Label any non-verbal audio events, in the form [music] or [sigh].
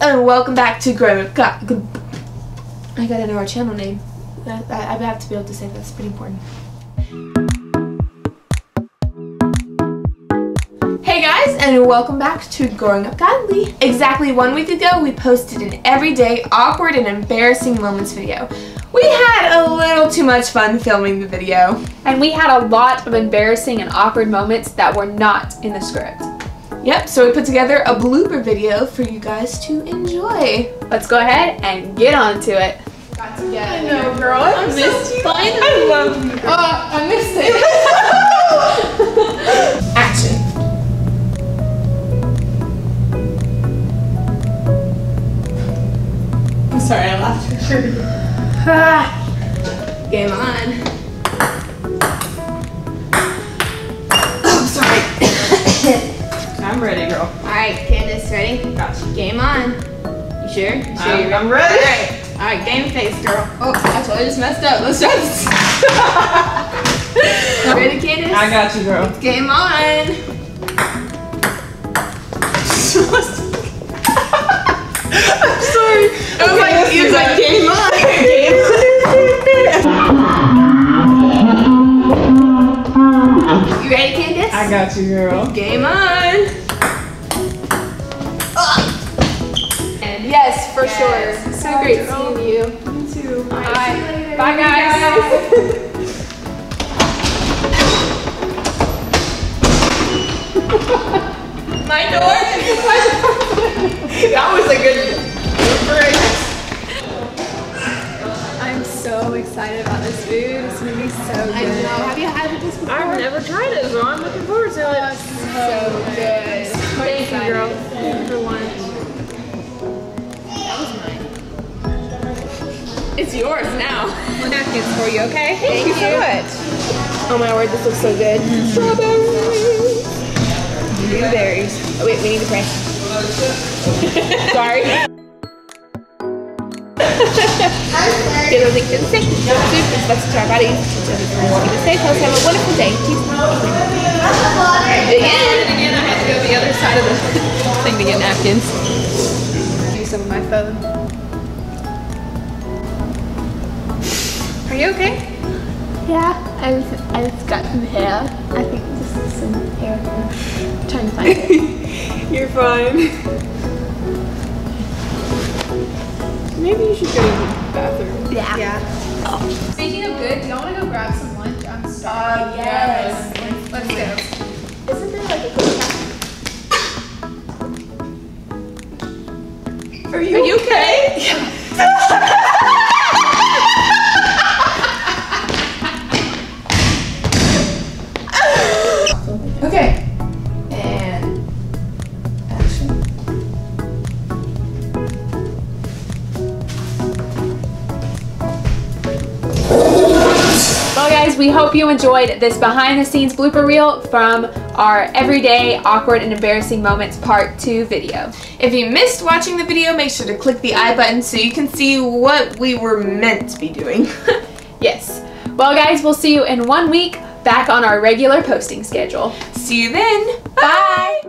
and welcome back to Grow Got. I gotta know our channel name. I, I, I have to be able to say that's pretty important. Hey guys, and welcome back to Growing Up Godly. Exactly one week ago, we posted an everyday awkward and embarrassing moments video. We had a little too much fun filming the video. And we had a lot of embarrassing and awkward moments that were not in the script. Yep, so we put together a blooper video for you guys to enjoy. Let's go ahead and get on to it. Got to get I know, girl. I missed you. I love you. Uh, I missed it. [laughs] Action. I'm sorry, I laughed. [sighs] Game on. I'm ready, girl. Alright, Candace, ready? Gotcha. Game on. You sure? You sure I'm, you're I'm ready. Alright, alright, game face, girl. Oh, I totally just messed up. Let's try this. [laughs] ready, Candace? I got you, girl. Game on. [laughs] I'm sorry. It was like, it was like [laughs] game on. You ready, Candace? I got you, girl. Game on. Yes, for Yes. sure. So great oh, seeing you. Me too. Bye. Bye, guys. [laughs] My door. [laughs] that was a good. I'm so excited about this food. It's gonna be so good. I know. Have you had this before? I've never tried it, so I'm looking forward to it. so good. Thank you, girl. Thank you for lunch. Yours now. Napkins for you, okay? Thank you so much. Oh my word, this looks so good. Strawberries. Blueberries. Oh wait, we need to pray. [laughs] Sorry. [laughs] Get everything to the safe. Don't do this. Let's to our bodies. Keep it safe. Let's have a wonderful day. Again. Again, I had to go the other side of the [laughs] thing to get napkins. Use some of my phone. Are you okay? Yeah, I just, I just got some hair. I think this is some hair. I'm trying to find it. [laughs] You're fine. Maybe you should go to the bathroom. Yeah. Yeah. Speaking of good, do y'all want to go grab some lunch? I'm starving. Uh, yes. Let's go. Isn't there like a good Are you, Are you okay? okay. [laughs] [laughs] guys, we hope you enjoyed this behind the scenes blooper reel from our everyday awkward and embarrassing moments part 2 video. If you missed watching the video, make sure to click the I button so you can see what we were meant to be doing. [laughs] Yes. Well, guys, we'll see you in one week back on our regular posting schedule. see you then. Bye.